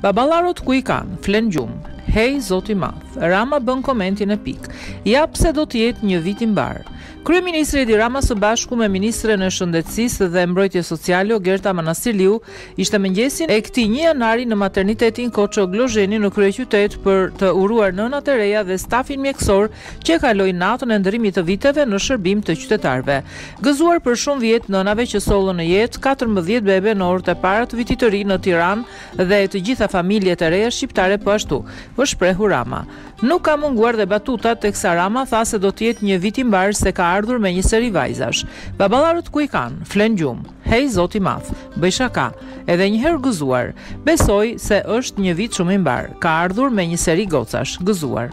Baballarët ku i kanë, flenë gjumë. Hej Zot i madh, Rama bën komentin epik. Ja pse do të jetë një vit i mbarë. Kryeministri Edi Rama së bashku me ministren e Shëndetësisë dhe Mbrojtjes Sociale Ogerta Manastirliu ishte mëngjesin e këtij 1 janari në maternitetin Koço Gliozheni në kryeqytet për të uruar nënat e reja dhe stafin mjekësor që e kaloi natën e ndërrimit të viteve në shërbim të qytetarëve. Gëzuar për shumë vjet nënave që sollën në jetë katërmbëdhjetë bebe në orët e para të Vitit të Ri në Tiranë dhe të gjitha familjet e reja shqiptare po ashtu, është shprehur Rama. Nuk ka munguar dhe batuta, teksa Rama tha se do të jetë një vit i mbarë se ka ardhur me një seri vajzash. Baballarët ku i kanë? Flenë gjumë. Hej Zot i madh. Bëj shaka. Edhe një herë gëzuar. Besoj se është një vit shumë i mbarë. Ka ardhur me një seri gocash. Gëzuar.